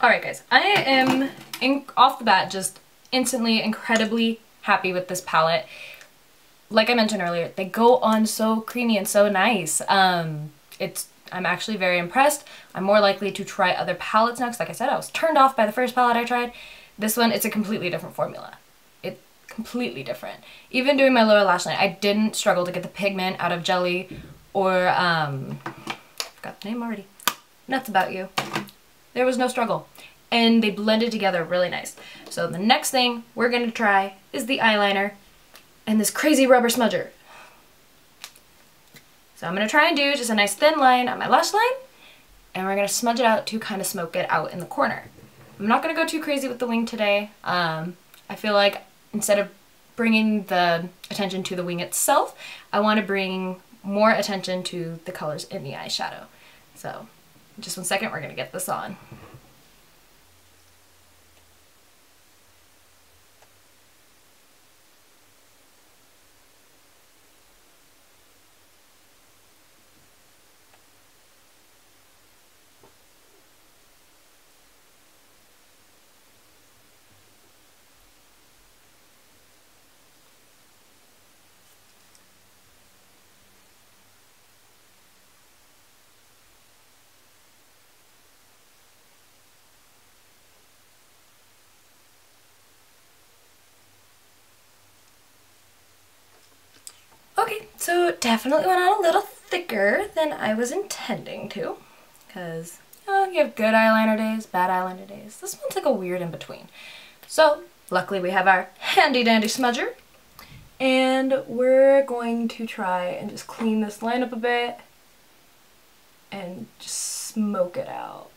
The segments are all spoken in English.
Alright guys, I am in, off the bat just instantly incredibly happy with this palette. Like I mentioned earlier, they go on so creamy and so nice. Um, it's I'm actually very impressed. I'm more likely to try other palettes next. Like I said, I was turned off by the first palette I tried. This one, it's a completely different formula. It's completely different. Even doing my lower lash line, I didn't struggle to get the pigment out of Jelly or, um, I forgot the name already. Nuts About You. There was no struggle. And they blended together really nice. So the next thing we're going to try is the eyeliner and this crazy rubber smudger. So I'm going to try and do just a nice thin line on my lash line and we're going to smudge it out to kind of smoke it out in the corner. I'm not going to go too crazy with the wing today. Um, I feel like instead of bringing the attention to the wing itself, I want to bring more attention to the colors in the eyeshadow. So just one second, we're to get this on. Okay, so definitely went on a little thicker than I was intending to. Because, you, oh, know, you have good eyeliner days, bad eyeliner days. This one's like a weird in between. So, luckily we have our handy dandy smudger. And we're going to try and just clean this line up a bit and just smoke it out.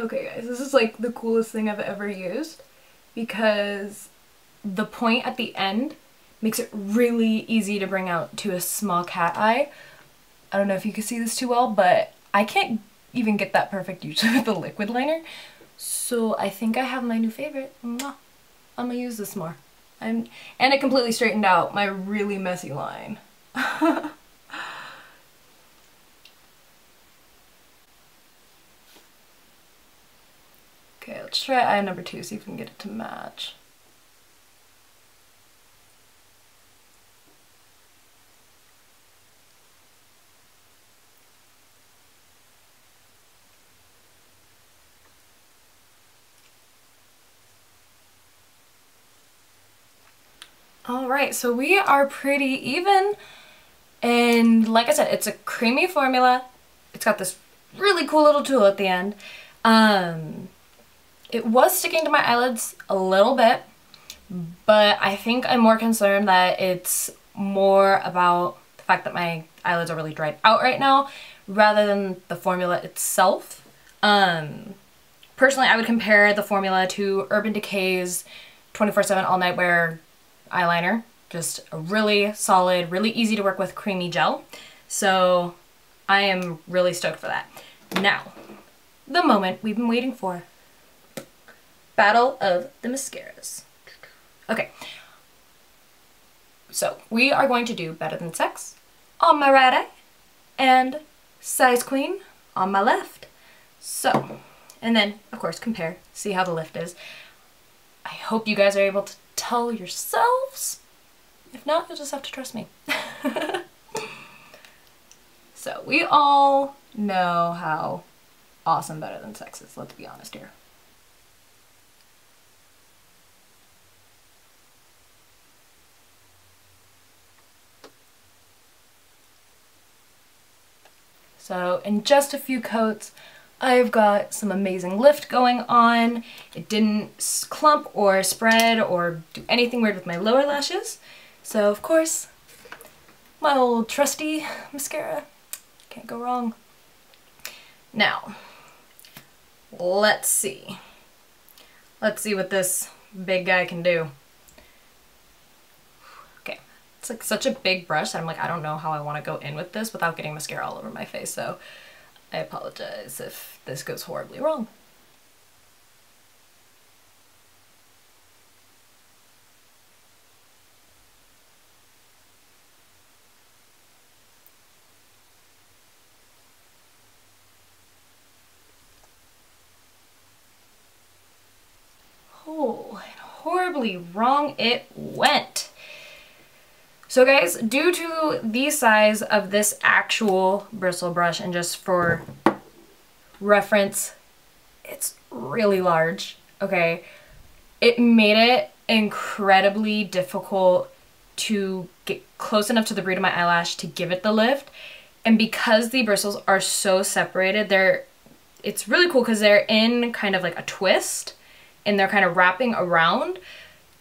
Okay guys, this is like the coolest thing I've ever used because the point at the end makes it really easy to bring out to a small cat eye. I don't know if you can see this too well, but I can't even get that perfect usually with the liquid liner. So I think I have my new favorite. Mwah. I'm gonna use this more. I'm, and it completely straightened out my really messy line. Okay, let's try eye number two, see if we can get it to match. Alright, so we are pretty even. And like I said, it's a creamy formula. It's got this really cool little tool at the end. Um, it was sticking to my eyelids a little bit, but I think I'm more concerned that it's more about the fact that my eyelids are really dried out right now rather than the formula itself. Um, personally, I would compare the formula to Urban Decay's 24-7 All Night Wear eyeliner. Just a really solid, really easy to work with creamy gel. So I am really stoked for that. Now, the moment we've been waiting for. Battle of the Mascaras. Okay. So, we are going to do Better Than Sex on my right eye and Size Queen on my left. So, and then, of course, compare, see how the lift is. I hope you guys are able to tell yourselves. If not, you'll just have to trust me. so, we all know how awesome Better Than Sex is, let's be honest here. So in just a few coats, I've got some amazing lift going on. It didn't clump or spread or do anything weird with my lower lashes. So of course, my old trusty mascara. Can't go wrong. Now, let's see. Let's see what this big guy can do it's like such a big brush I'm like, I don't know how I want to go in with this without getting mascara all over my face. So I apologize if this goes horribly wrong. Oh, horribly wrong it went. So guys, due to the size of this actual bristle brush and just for reference, it's really large, okay? It made it incredibly difficult to get close enough to the root of my eyelash to give it the lift. And because the bristles are so separated, they're it's really cool because they're in kind of like a twist and they're kind of wrapping around.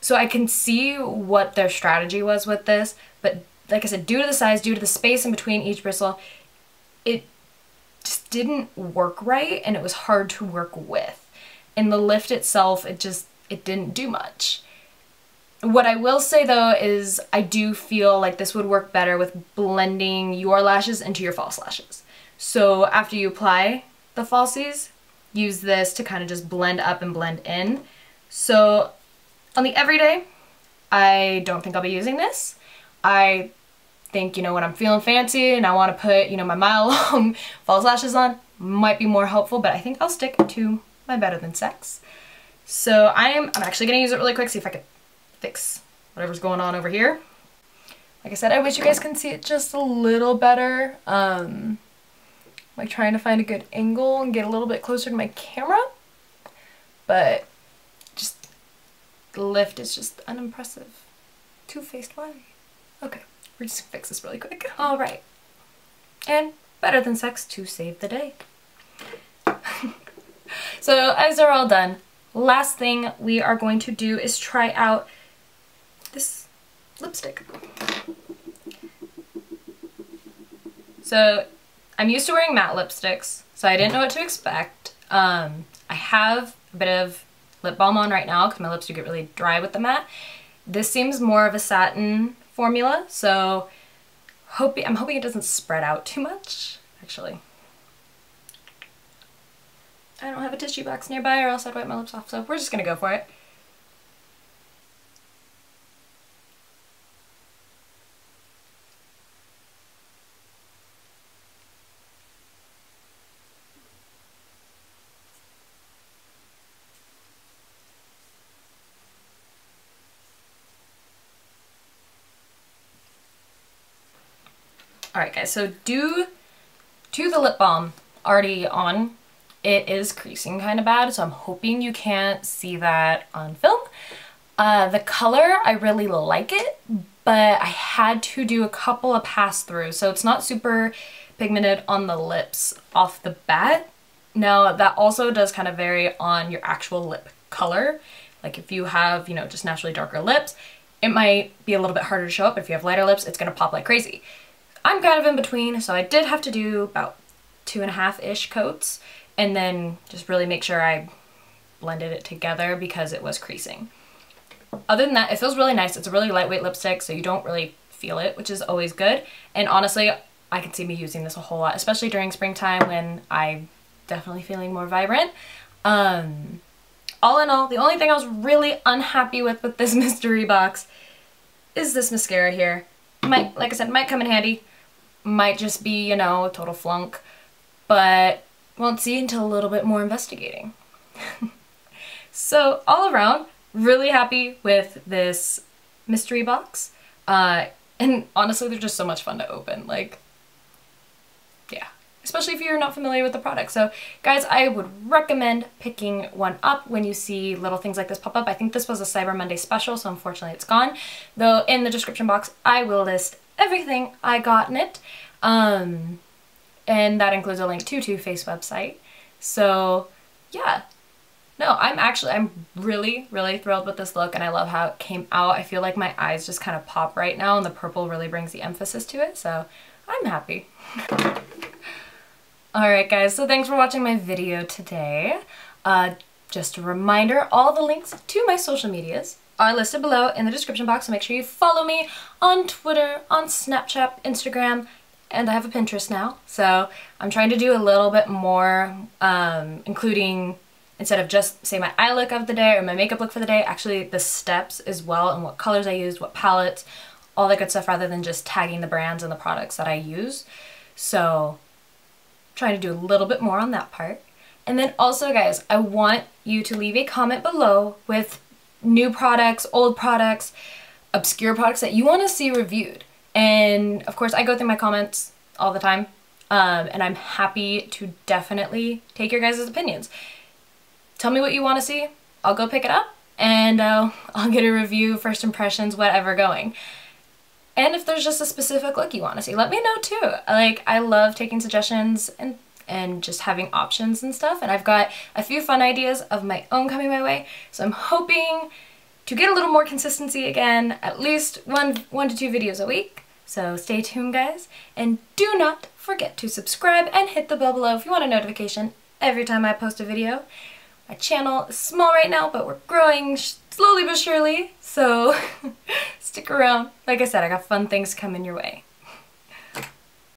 So I can see what their strategy was with this, but like I said, due to the size, due to the space in between each bristle, it just didn't work right and it was hard to work with. And the lift itself, it just, it didn't do much. What I will say though is I do feel like this would work better with blending your lashes into your false lashes. So after you apply the falsies, use this to kind of just blend up and blend in. So on the everyday, I don't think I'll be using this. I think, you know, when I'm feeling fancy and I want to put, you know, my mile long false lashes on, might be more helpful, but I think I'll stick to my Better Than Sex. So I am, I'm actually going to use it really quick, see if I can fix whatever's going on over here. Like I said, I wish you guys can see it just a little better. Um, like trying to find a good angle and get a little bit closer to my camera. But the lift is just unimpressive. Too Faced way. Okay, we're just gonna fix this really quick. All right. And better than sex to save the day. so as they're all done, last thing we are going to do is try out this lipstick. So I'm used to wearing matte lipsticks, so I didn't know what to expect. Um, I have a bit of lip balm on right now because my lips do get really dry with the matte. This seems more of a satin formula, so hoping, I'm hoping it doesn't spread out too much, actually. I don't have a tissue box nearby or else I'd wipe my lips off, so we're just gonna go for it. Alright guys, so due to the lip balm already on, it is creasing kind of bad, so I'm hoping you can't see that on film. Uh, the color, I really like it, but I had to do a couple of pass-throughs, so it's not super pigmented on the lips off the bat. Now, that also does kind of vary on your actual lip color. Like if you have, you know, just naturally darker lips, it might be a little bit harder to show up. If you have lighter lips, it's gonna pop like crazy. I'm kind of in between, so I did have to do about two and a half-ish coats and then just really make sure I blended it together because it was creasing. Other than that, it feels really nice. It's a really lightweight lipstick, so you don't really feel it, which is always good. And honestly, I can see me using this a whole lot, especially during springtime when I'm definitely feeling more vibrant. Um, all in all, the only thing I was really unhappy with with this mystery box is this mascara here. Might, like I said, might come in handy might just be, you know, a total flunk, but won't see until a little bit more investigating. so all around, really happy with this mystery box. Uh, and honestly, they're just so much fun to open. Like, yeah, especially if you're not familiar with the product. So guys, I would recommend picking one up when you see little things like this pop up. I think this was a Cyber Monday special, so unfortunately it's gone. Though in the description box, I will list everything I got in it. Um, and that includes a link to Too Faced website. So yeah, no, I'm actually, I'm really, really thrilled with this look and I love how it came out. I feel like my eyes just kind of pop right now and the purple really brings the emphasis to it. So I'm happy. Alright guys, so thanks for watching my video today. Uh, just a reminder, all the links to my social medias are listed below in the description box, so make sure you follow me on Twitter, on Snapchat, Instagram, and I have a Pinterest now. So I'm trying to do a little bit more, um, including instead of just say my eye look of the day or my makeup look for the day, actually the steps as well and what colors I used, what palettes, all that good stuff rather than just tagging the brands and the products that I use. So trying to do a little bit more on that part. And then also guys, I want you to leave a comment below with new products, old products, obscure products that you want to see reviewed. And of course, I go through my comments all the time, um, and I'm happy to definitely take your guys' opinions. Tell me what you want to see. I'll go pick it up, and uh, I'll get a review, first impressions, whatever going. And if there's just a specific look you want to see, let me know too. Like, I love taking suggestions and and just having options and stuff. And I've got a few fun ideas of my own coming my way. So I'm hoping to get a little more consistency again, at least one, one to two videos a week. So stay tuned guys, and do not forget to subscribe and hit the bell below if you want a notification every time I post a video. My channel is small right now, but we're growing slowly but surely, so stick around. Like I said, I got fun things coming your way.